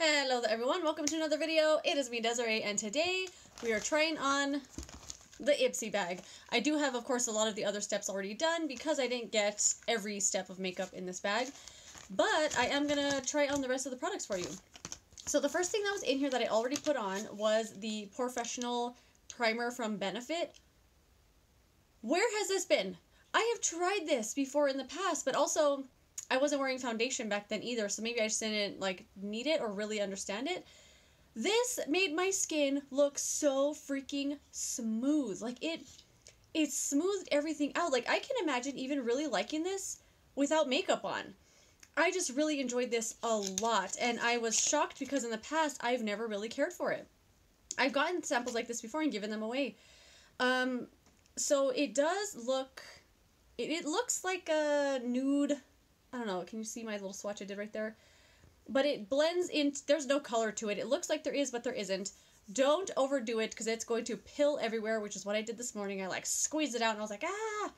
Hello there everyone, welcome to another video. It is me Desiree and today we are trying on the Ipsy bag. I do have of course a lot of the other steps already done because I didn't get every step of makeup in this bag. But I am going to try on the rest of the products for you. So the first thing that was in here that I already put on was the Porefessional primer from Benefit. Where has this been? I have tried this before in the past, but also I wasn't wearing foundation back then either, so maybe I just didn't like need it or really understand it. This made my skin look so freaking smooth. Like it it smoothed everything out. Like I can imagine even really liking this without makeup on. I just really enjoyed this a lot and I was shocked because in the past I've never really cared for it. I've gotten samples like this before and given them away. Um so it does look it, it looks like a nude I don't know, can you see my little swatch I did right there? But it blends in, there's no color to it. It looks like there is, but there isn't. Don't overdo it because it's going to pill everywhere, which is what I did this morning. I like squeezed it out and I was like, ah!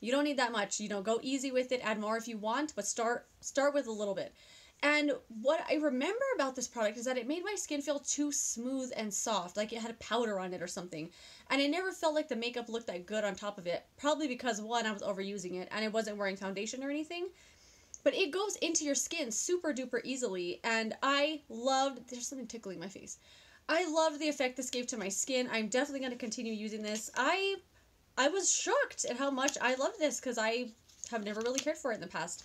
You don't need that much. You know, go easy with it, add more if you want, but start start with a little bit. And what I remember about this product is that it made my skin feel too smooth and soft, like it had a powder on it or something. And I never felt like the makeup looked that good on top of it, probably because one, I was overusing it and I wasn't wearing foundation or anything. But it goes into your skin super duper easily, and I loved. There's something tickling my face. I loved the effect this gave to my skin. I'm definitely going to continue using this. I I was shocked at how much I loved this because I have never really cared for it in the past.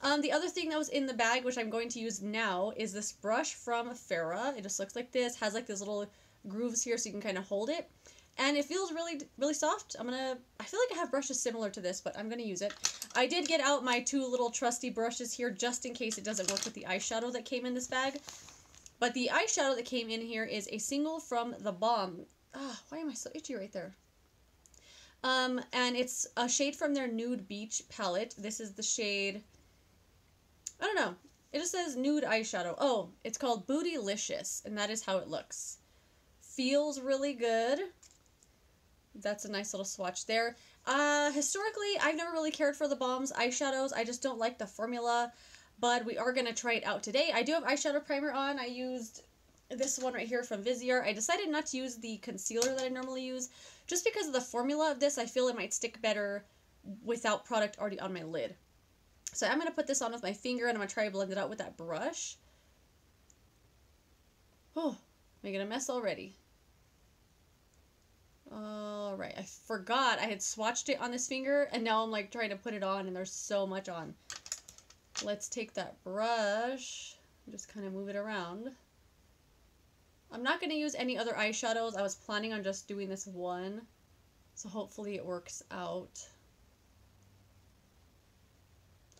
Um, the other thing that was in the bag, which I'm going to use now, is this brush from Farrah. It just looks like this. Has like these little grooves here so you can kind of hold it. And it feels really, really soft. I'm gonna, I feel like I have brushes similar to this, but I'm gonna use it. I did get out my two little trusty brushes here just in case it doesn't work with the eyeshadow that came in this bag. But the eyeshadow that came in here is a single from The Balm. Ah, why am I so itchy right there? Um, and it's a shade from their Nude Beach palette. This is the shade. It just says nude eyeshadow. Oh, it's called Bootylicious, and that is how it looks. Feels really good. That's a nice little swatch there. Uh, historically, I've never really cared for the Balm's eyeshadows. I just don't like the formula, but we are going to try it out today. I do have eyeshadow primer on. I used this one right here from Viseart. I decided not to use the concealer that I normally use, just because of the formula of this. I feel it might stick better without product already on my lid. So I'm going to put this on with my finger and I'm going to try to blend it out with that brush. Oh, making a mess already. Alright, I forgot I had swatched it on this finger and now I'm like trying to put it on and there's so much on. Let's take that brush just kind of move it around. I'm not going to use any other eyeshadows. I was planning on just doing this one. So hopefully it works out.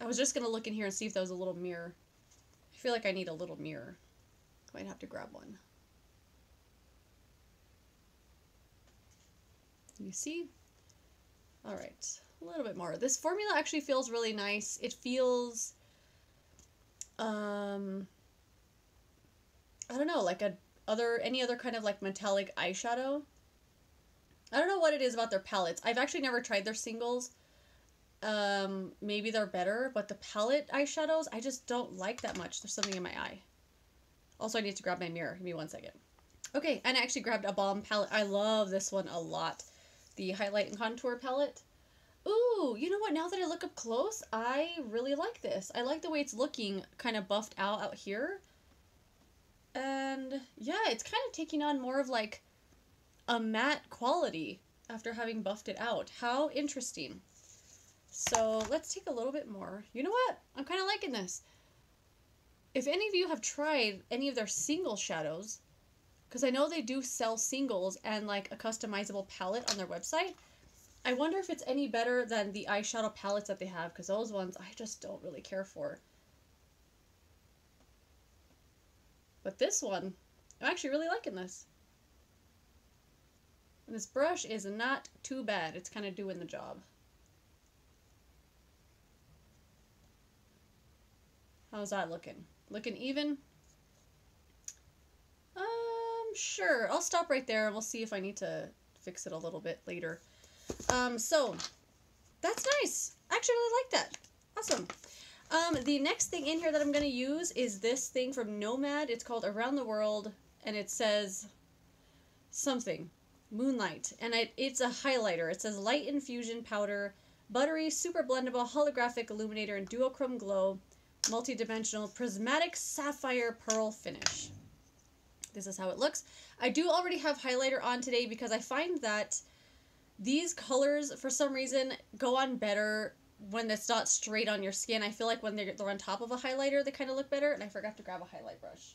I was just going to look in here and see if there was a little mirror. I feel like I need a little mirror. Might have to grab one. You see? Alright, a little bit more. This formula actually feels really nice. It feels, um, I don't know, like a other any other kind of like metallic eyeshadow. I don't know what it is about their palettes. I've actually never tried their singles um, maybe they're better, but the palette eyeshadows, I just don't like that much. There's something in my eye. Also, I need to grab my mirror. Give me one second. Okay, and I actually grabbed a Balm palette. I love this one a lot. The Highlight and Contour palette. Ooh, you know what? Now that I look up close, I really like this. I like the way it's looking kind of buffed out out here. And yeah, it's kind of taking on more of like a matte quality after having buffed it out. How interesting. So let's take a little bit more. You know what? I'm kind of liking this. If any of you have tried any of their single shadows, because I know they do sell singles and like a customizable palette on their website, I wonder if it's any better than the eyeshadow palettes that they have, because those ones I just don't really care for. But this one, I'm actually really liking this. And this brush is not too bad. It's kind of doing the job. How's that looking? Looking even? Um, sure. I'll stop right there and we'll see if I need to fix it a little bit later. Um, so, that's nice. I actually really like that. Awesome. Um, the next thing in here that I'm going to use is this thing from Nomad. It's called Around the World, and it says something. Moonlight. And it, it's a highlighter. It says Light Infusion Powder, Buttery, Super Blendable, Holographic Illuminator, and Duochrome Glow, Multi-Dimensional, Prismatic Sapphire Pearl Finish. This is how it looks. I do already have highlighter on today because I find that these colors, for some reason, go on better when it's not straight on your skin. I feel like when they're, they're on top of a highlighter, they kind of look better. And I forgot to grab a highlight brush.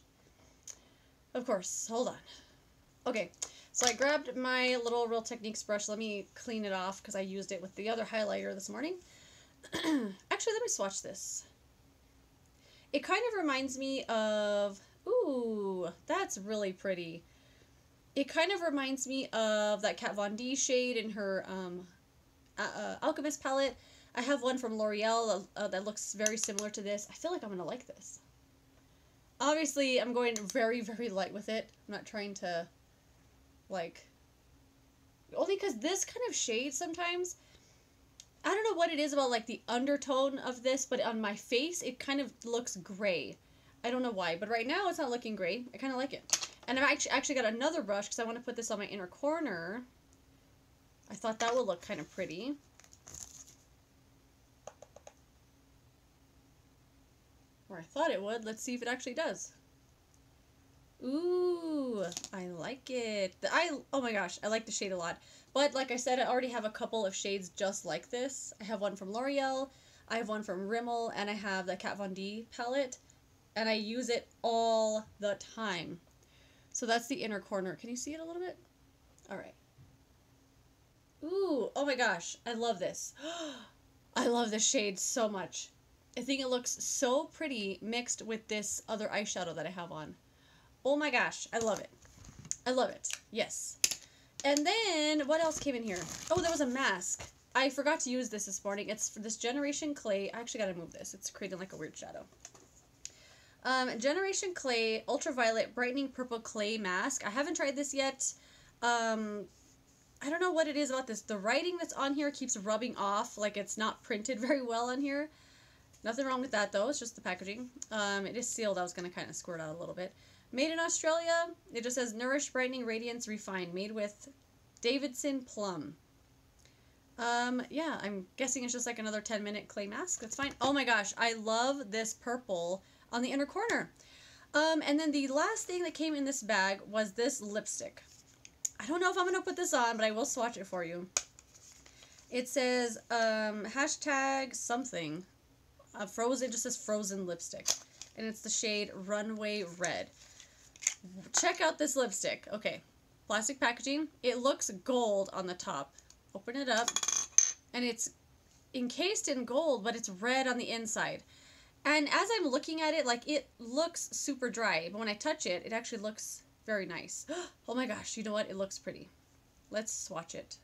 Of course, hold on. Okay, so I grabbed my little Real Techniques brush. Let me clean it off because I used it with the other highlighter this morning. Actually, let me swatch this. It kind of reminds me of... Ooh, that's really pretty. It kind of reminds me of that Kat Von D shade in her um, uh, Alchemist palette. I have one from L'Oreal uh, that looks very similar to this. I feel like I'm going to like this. Obviously, I'm going very, very light with it. I'm not trying to, like... Only because this kind of shade sometimes... I don't know what it is about, like, the undertone of this, but on my face, it kind of looks gray. I don't know why, but right now it's not looking gray. I kind of like it. And I've actually, actually got another brush because I want to put this on my inner corner. I thought that would look kind of pretty. Or I thought it would. Let's see if it actually does. Ooh, I like it. I Oh my gosh, I like the shade a lot. But like I said, I already have a couple of shades just like this. I have one from L'Oreal, I have one from Rimmel, and I have the Kat Von D palette. And I use it all the time. So that's the inner corner. Can you see it a little bit? All right. Ooh, oh my gosh, I love this. I love this shade so much. I think it looks so pretty mixed with this other eyeshadow that I have on. Oh my gosh, I love it. I love it. Yes. And then, what else came in here? Oh, there was a mask. I forgot to use this this morning. It's for this Generation Clay. I actually gotta move this. It's creating like a weird shadow. Um, Generation Clay Ultraviolet Brightening Purple Clay Mask. I haven't tried this yet. Um, I don't know what it is about this. The writing that's on here keeps rubbing off, like it's not printed very well on here. Nothing wrong with that though, it's just the packaging. Um, it is sealed, I was going to kind of squirt out a little bit. Made in Australia, it just says Nourish, Brightening, Radiance, Refined. Made with Davidson Plum. Um, yeah, I'm guessing it's just like another 10 minute clay mask. That's fine. Oh my gosh, I love this purple on the inner corner. Um, and then the last thing that came in this bag was this lipstick. I don't know if I'm going to put this on, but I will swatch it for you. It says um, hashtag something. Uh, frozen, just says frozen lipstick. And it's the shade Runway Red. Check out this lipstick. Okay, plastic packaging. It looks gold on the top. Open it up. And it's encased in gold, but it's red on the inside. And as I'm looking at it, like, it looks super dry. But when I touch it, it actually looks very nice. Oh my gosh, you know what? It looks pretty. Let's swatch it.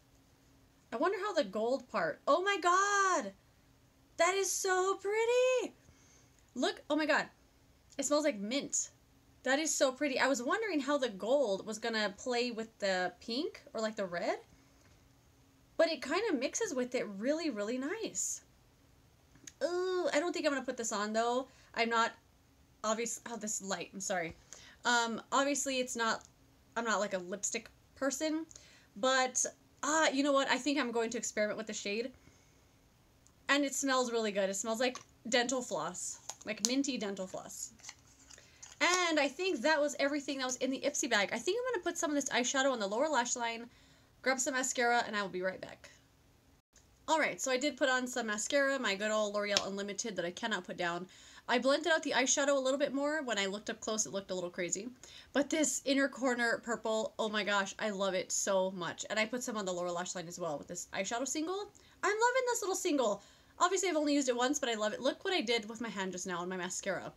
I wonder how the gold part... Oh my god! That is so pretty! Look, oh my god. It smells like mint. That is so pretty. I was wondering how the gold was going to play with the pink or like the red. But it kind of mixes with it really, really nice. Ooh, I don't think I'm going to put this on though. I'm not, obviously, oh, this light, I'm sorry. Um, obviously it's not, I'm not like a lipstick person, but, ah, uh, you know what? I think I'm going to experiment with the shade. And it smells really good. It smells like dental floss, like minty dental floss. And I think that was everything that was in the Ipsy bag. I think I'm going to put some of this eyeshadow on the lower lash line, grab some mascara, and I will be right back. Alright, so I did put on some mascara, my good old L'Oreal Unlimited that I cannot put down. I blended out the eyeshadow a little bit more. When I looked up close, it looked a little crazy. But this inner corner purple, oh my gosh, I love it so much. And I put some on the lower lash line as well with this eyeshadow single. I'm loving this little single. Obviously, I've only used it once, but I love it. Look what I did with my hand just now on my mascara.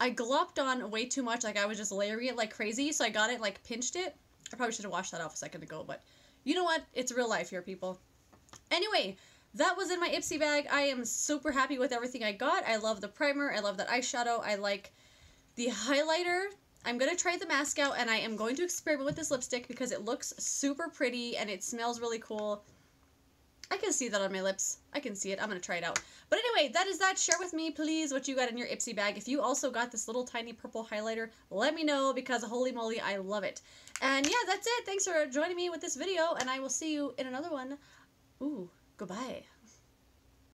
I glopped on way too much, like I was just layering it like crazy, so I got it, like, pinched it. I probably should have washed that off a second ago, but you know what? It's real life here, people. Anyway, that was in my Ipsy bag. I am super happy with everything I got. I love the primer. I love that eyeshadow. I like the highlighter. I'm going to try the mask out, and I am going to experiment with this lipstick because it looks super pretty, and it smells really cool. I can see that on my lips. I can see it. I'm going to try it out. But anyway, that is that. Share with me, please, what you got in your Ipsy bag. If you also got this little tiny purple highlighter, let me know because holy moly, I love it. And yeah, that's it. Thanks for joining me with this video, and I will see you in another one. Ooh, goodbye.